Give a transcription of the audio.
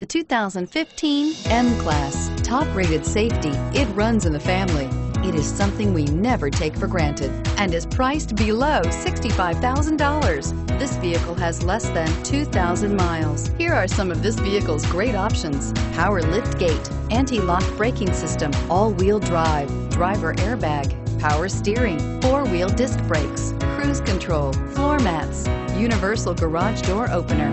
The 2015 M-Class. Top-rated safety, it runs in the family. It is something we never take for granted and is priced below $65,000. This vehicle has less than 2,000 miles. Here are some of this vehicle's great options. Power lift gate, anti-lock braking system, all-wheel drive, driver airbag, power steering, four-wheel disc brakes, cruise control, floor mats, universal garage door opener,